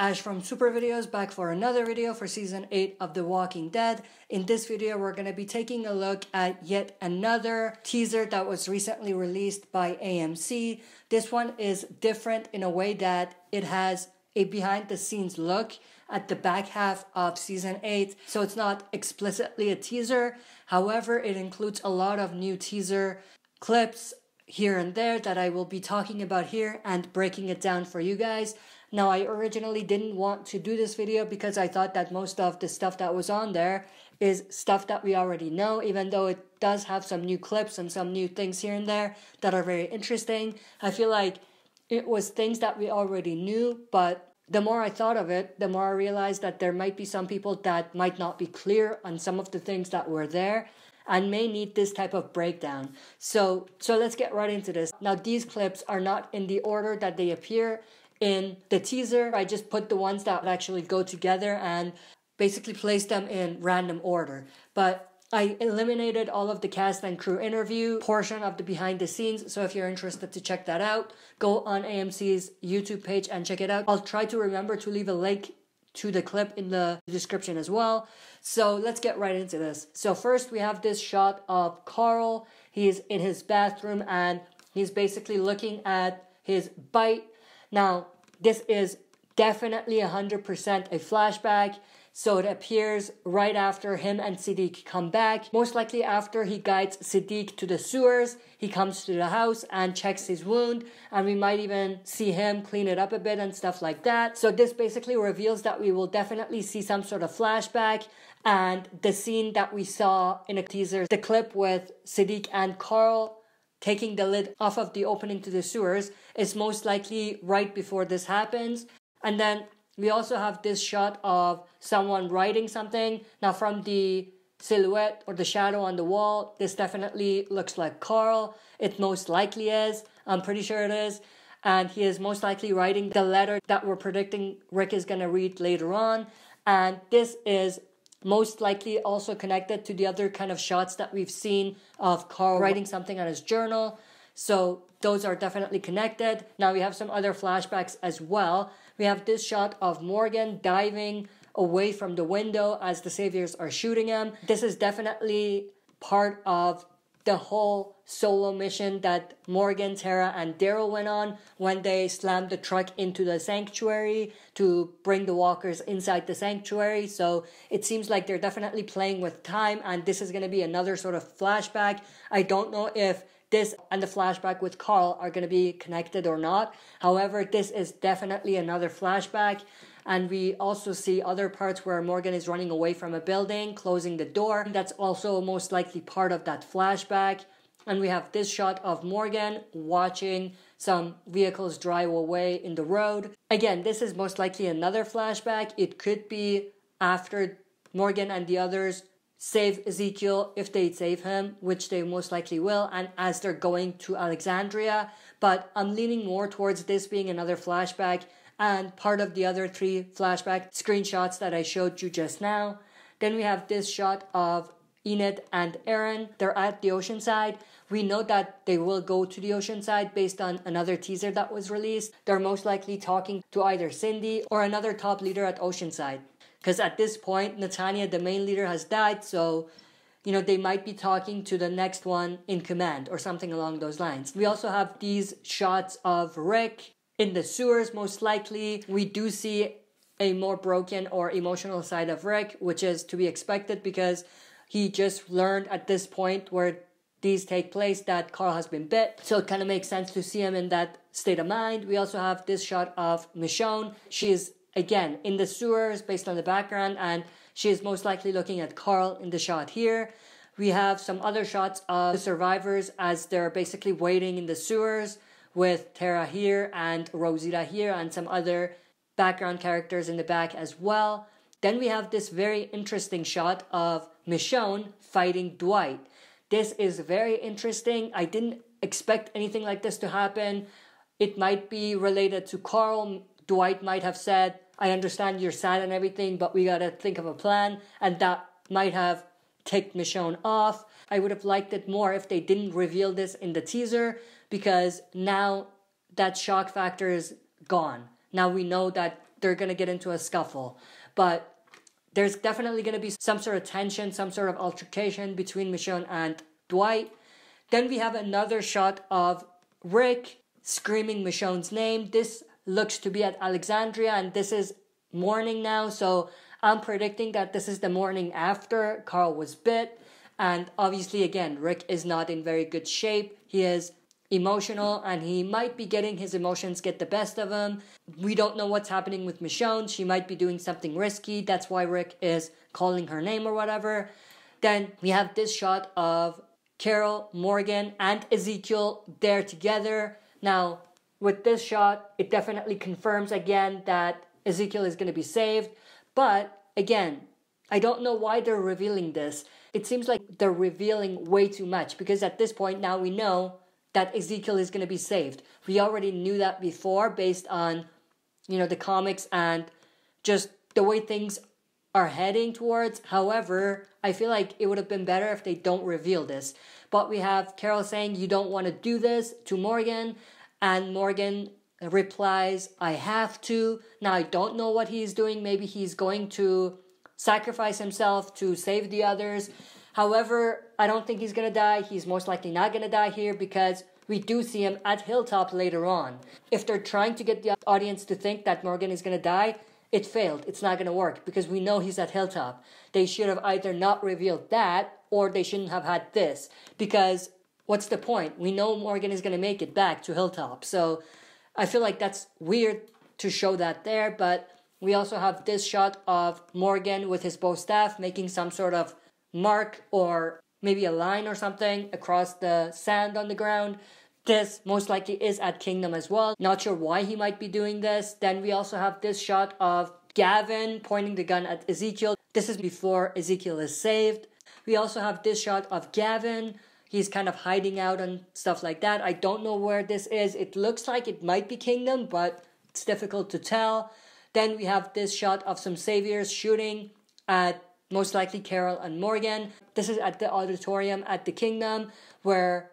Ash from Super Videos back for another video for season 8 of The Walking Dead. In this video, we're going to be taking a look at yet another teaser that was recently released by AMC. This one is different in a way that it has a behind the scenes look at the back half of season 8. So it's not explicitly a teaser. However, it includes a lot of new teaser clips here and there that I will be talking about here and breaking it down for you guys. Now, I originally didn't want to do this video because I thought that most of the stuff that was on there is stuff that we already know, even though it does have some new clips and some new things here and there that are very interesting. I feel like it was things that we already knew, but the more I thought of it, the more I realized that there might be some people that might not be clear on some of the things that were there and may need this type of breakdown. So so let's get right into this. Now these clips are not in the order that they appear in the teaser, I just put the ones that actually go together and basically place them in random order. But I eliminated all of the cast and crew interview portion of the behind the scenes. So if you're interested to check that out, go on AMC's YouTube page and check it out. I'll try to remember to leave a link to the clip in the description as well. So let's get right into this. So first we have this shot of Carl. He's in his bathroom and he's basically looking at his bite now, this is definitely 100% a flashback. So it appears right after him and Siddiq come back. Most likely after he guides Siddiq to the sewers, he comes to the house and checks his wound, and we might even see him clean it up a bit and stuff like that. So this basically reveals that we will definitely see some sort of flashback. And the scene that we saw in a teaser, the clip with Siddiq and Carl taking the lid off of the opening to the sewers is most likely right before this happens. And then we also have this shot of someone writing something. Now, from the silhouette or the shadow on the wall, this definitely looks like Carl. It most likely is. I'm pretty sure it is. And he is most likely writing the letter that we're predicting Rick is going to read later on. And this is most likely also connected to the other kind of shots that we've seen of Carl writing something on his journal. So those are definitely connected. Now we have some other flashbacks as well. We have this shot of Morgan diving away from the window as the saviors are shooting him. This is definitely part of the whole solo mission that Morgan, Tara, and Daryl went on when they slammed the truck into the sanctuary to bring the walkers inside the sanctuary. So it seems like they're definitely playing with time, and this is going to be another sort of flashback. I don't know if this and the flashback with Carl are going to be connected or not. However, this is definitely another flashback. And we also see other parts where Morgan is running away from a building, closing the door. That's also most likely part of that flashback. And we have this shot of Morgan watching some vehicles drive away in the road. Again, this is most likely another flashback. It could be after Morgan and the others save Ezekiel if they save him, which they most likely will, and as they're going to Alexandria. But I'm leaning more towards this being another flashback and part of the other three flashback screenshots that I showed you just now. Then we have this shot of Enid and Aaron. They're at the Oceanside. We know that they will go to the Oceanside based on another teaser that was released. They're most likely talking to either Cindy or another top leader at Oceanside. Because at this point, Natania, the main leader, has died, so you know, they might be talking to the next one in command or something along those lines. We also have these shots of Rick in the sewers, most likely, we do see a more broken or emotional side of Rick, which is to be expected because he just learned at this point where these take place that Carl has been bit. So it kind of makes sense to see him in that state of mind. We also have this shot of Michonne. She's again in the sewers based on the background, and she is most likely looking at Carl in the shot here. We have some other shots of the survivors as they're basically waiting in the sewers with Tara here and Rosita here and some other background characters in the back as well. Then we have this very interesting shot of Michonne fighting Dwight. This is very interesting. I didn't expect anything like this to happen. It might be related to Carl. Dwight might have said, I understand you're sad and everything, but we gotta think of a plan. And that might have ticked Michonne off. I would have liked it more if they didn't reveal this in the teaser because now that shock factor is gone. Now we know that they're gonna get into a scuffle. But there's definitely gonna be some sort of tension, some sort of altercation between Michonne and Dwight. Then we have another shot of Rick screaming Michonne's name. This looks to be at Alexandria, and this is morning now, so I'm predicting that this is the morning after Carl was bit. And obviously, again, Rick is not in very good shape. He is emotional and he might be getting his emotions get the best of him. We don't know what's happening with Michonne. She might be doing something risky. That's why Rick is calling her name or whatever. Then we have this shot of Carol, Morgan, and Ezekiel there together. Now, with this shot, it definitely confirms again that Ezekiel is going to be saved. But again, I don't know why they're revealing this. It seems like they're revealing way too much because at this point now we know that Ezekiel is going to be saved. We already knew that before based on you know the comics and just the way things are heading towards. However, I feel like it would have been better if they don't reveal this. But we have Carol saying you don't want to do this to Morgan and Morgan replies, I have to. Now, I don't know what he's doing. Maybe he's going to sacrifice himself to save the others. However, I don't think he's gonna die. He's most likely not gonna die here because we do see him at Hilltop later on. If they're trying to get the audience to think that Morgan is gonna die, it failed. It's not gonna work because we know he's at Hilltop. They should have either not revealed that or they shouldn't have had this because what's the point? We know Morgan is gonna make it back to Hilltop. So I feel like that's weird to show that there, but we also have this shot of Morgan with his bow staff making some sort of mark or maybe a line or something across the sand on the ground. This most likely is at Kingdom as well. Not sure why he might be doing this. Then we also have this shot of Gavin pointing the gun at Ezekiel. This is before Ezekiel is saved. We also have this shot of Gavin he's kind of hiding out and stuff like that. I don't know where this is. It looks like it might be Kingdom, but it's difficult to tell. Then we have this shot of some saviors shooting at most likely Carol and Morgan. This is at the auditorium at the Kingdom where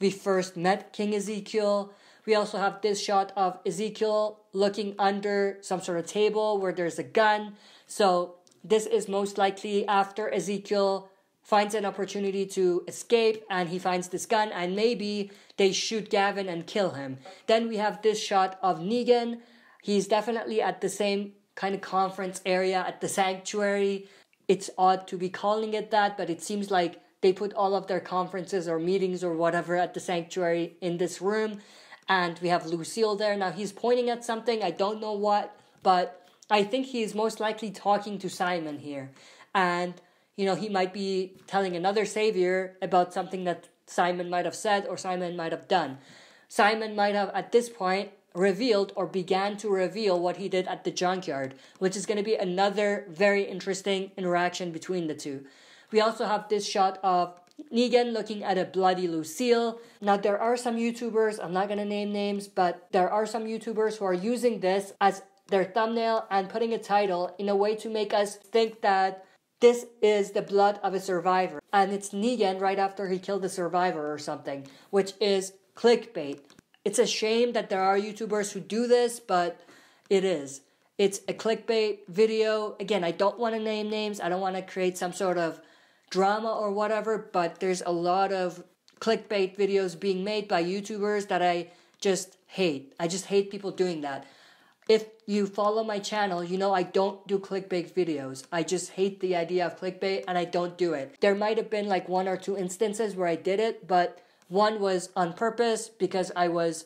we first met King Ezekiel. We also have this shot of Ezekiel looking under some sort of table where there's a gun. So this is most likely after Ezekiel finds an opportunity to escape and he finds this gun and maybe they shoot Gavin and kill him. Then we have this shot of Negan. He's definitely at the same kind of conference area at the sanctuary. It's odd to be calling it that, but it seems like they put all of their conferences or meetings or whatever at the sanctuary in this room. And we have Lucille there. Now he's pointing at something, I don't know what, but I think he is most likely talking to Simon here. And you know, he might be telling another savior about something that Simon might have said or Simon might have done. Simon might have, at this point, revealed or began to reveal what he did at the junkyard, which is going to be another very interesting interaction between the two. We also have this shot of Negan looking at a bloody Lucille. Now, there are some YouTubers, I'm not going to name names, but there are some YouTubers who are using this as their thumbnail and putting a title in a way to make us think that this is the blood of a survivor. And it's Negan right after he killed the survivor or something, which is clickbait. It's a shame that there are YouTubers who do this, but it is. It's a clickbait video. Again, I don't want to name names. I don't want to create some sort of drama or whatever, but there's a lot of clickbait videos being made by YouTubers that I just hate. I just hate people doing that. If you follow my channel, you know I don't do clickbait videos. I just hate the idea of clickbait and I don't do it. There might have been like one or two instances where I did it, but one was on purpose because I was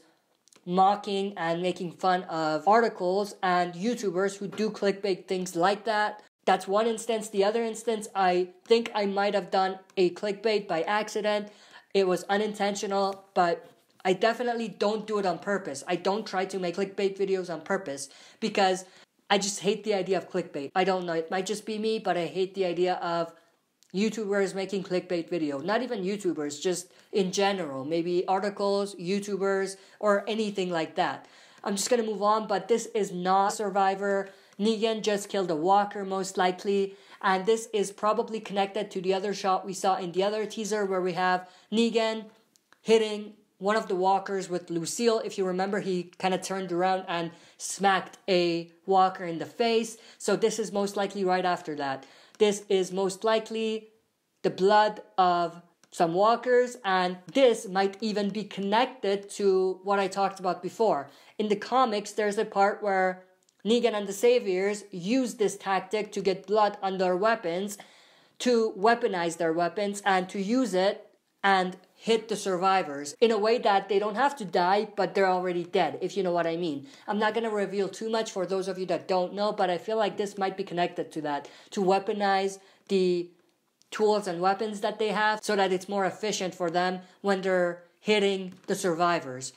mocking and making fun of articles and YouTubers who do clickbait things like that. That's one instance. The other instance, I think I might have done a clickbait by accident. It was unintentional, but I definitely don't do it on purpose. I don't try to make clickbait videos on purpose because I just hate the idea of clickbait. I don't know, it might just be me, but I hate the idea of YouTubers making clickbait video. Not even YouTubers, just in general. Maybe articles, YouTubers, or anything like that. I'm just gonna move on, but this is not Survivor. Negan just killed a walker, most likely. And this is probably connected to the other shot we saw in the other teaser where we have Negan hitting one of the walkers with Lucille. If you remember, he kind of turned around and smacked a walker in the face. So this is most likely right after that. This is most likely the blood of some walkers, and this might even be connected to what I talked about before. In the comics, there's a part where Negan and the Saviors use this tactic to get blood on their weapons, to weaponize their weapons, and to use it and hit the survivors in a way that they don't have to die, but they're already dead, if you know what I mean. I'm not going to reveal too much for those of you that don't know, but I feel like this might be connected to that, to weaponize the tools and weapons that they have so that it's more efficient for them when they're hitting the survivors.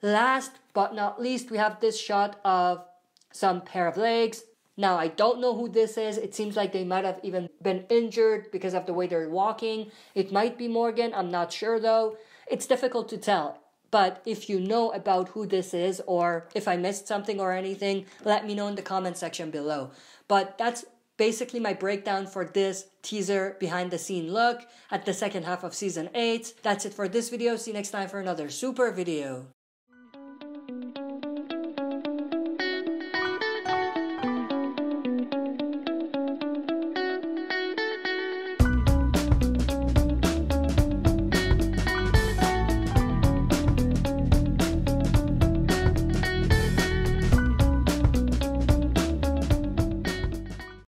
Last but not least, we have this shot of some pair of legs. Now, I don't know who this is. It seems like they might have even been injured because of the way they're walking. It might be Morgan. I'm not sure though. It's difficult to tell. But if you know about who this is, or if I missed something or anything, let me know in the comment section below. But that's basically my breakdown for this teaser behind the scene look at the second half of season 8. That's it for this video. See you next time for another super video.